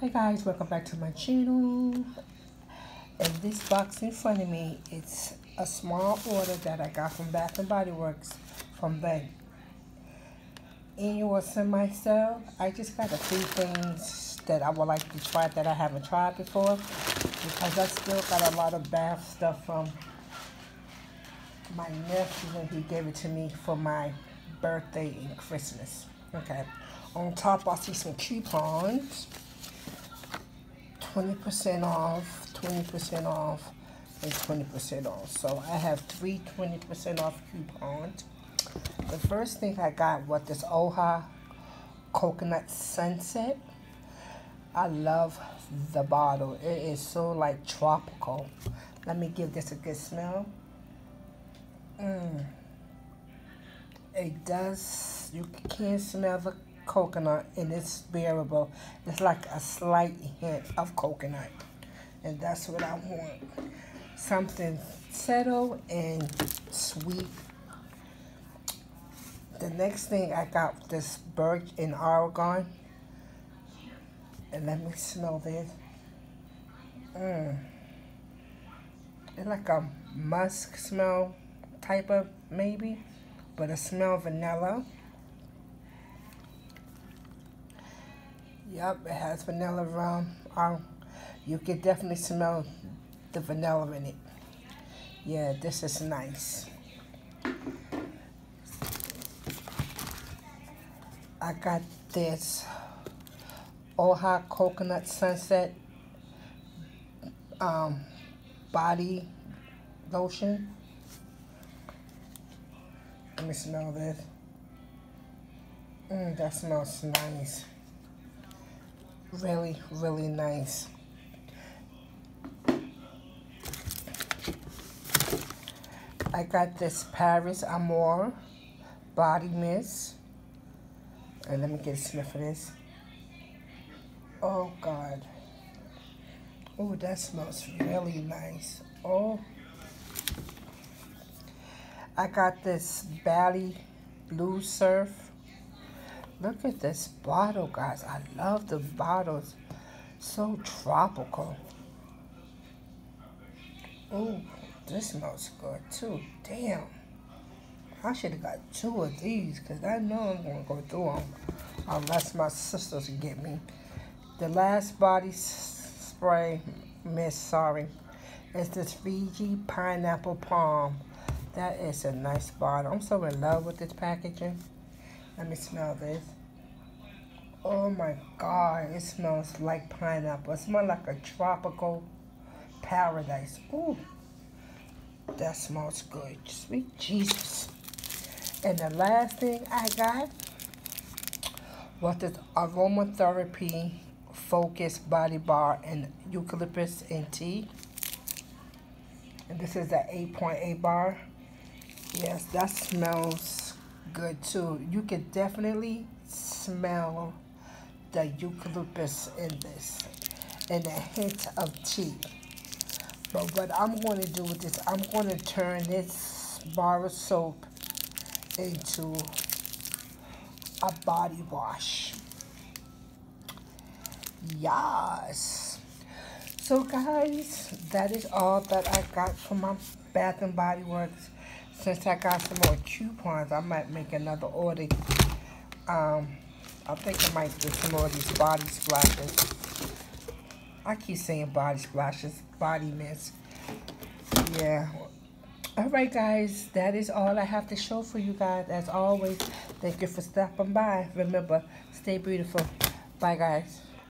Hi guys, welcome back to my channel. And this box in front of me, it's a small order that I got from Bath and Body Works from Ben. Annual semi sale. I just got a few things that I would like to try that I haven't tried before because I still got a lot of bath stuff from my nephew when he gave it to me for my birthday and Christmas. Okay. On top, I see some coupons. 20% off, 20% off, and 20% off. So I have three 20% off coupons. The first thing I got was this Oha Coconut Sunset. I love the bottle. It is so like tropical. Let me give this a good smell. Mm. It does, you can smell the coconut and it's bearable. It's like a slight hint of coconut. And that's what I want. Something settled and sweet. The next thing I got this birch in argan. And let me smell this. Mmm. It's like a musk smell type of maybe, but it smell vanilla. Yep, it has vanilla rum. Um, you can definitely smell the vanilla in it. Yeah, this is nice. I got this Oha Coconut Sunset um, body lotion. Let me smell this. Mmm, that smells nice really, really nice. I got this Paris Amour body mist. And let me get a sniff of this. Oh, God. Oh, that smells really nice. Oh. I got this Bali Blue Surf Look at this bottle, guys. I love the bottles. So tropical. Oh, this smells good too. Damn. I should have got two of these because I know I'm going to go through them unless my sisters get me. The last body spray miss, sorry, is this Fiji Pineapple Palm. That is a nice bottle. I'm so in love with this packaging. Let me smell this. Oh my God, it smells like pineapple. It smells like a tropical paradise. Ooh, that smells good. Sweet Jesus. And the last thing I got was this aromatherapy focus body bar and eucalyptus and tea. And this is the 8.8 bar. Yes, that smells good too. You can definitely smell the eucalyptus in this and a hint of tea. But what I'm going to do with this, I'm going to turn this bar of soap into a body wash. Yes. So guys, that is all that I got from my Bath and Body Works since I got some more coupons, I might make another order. Um, I think I might get some more of these body splashes. I keep saying body splashes, body mist. Yeah. All right, guys, that is all I have to show for you guys. As always, thank you for stopping by. Remember, stay beautiful. Bye, guys.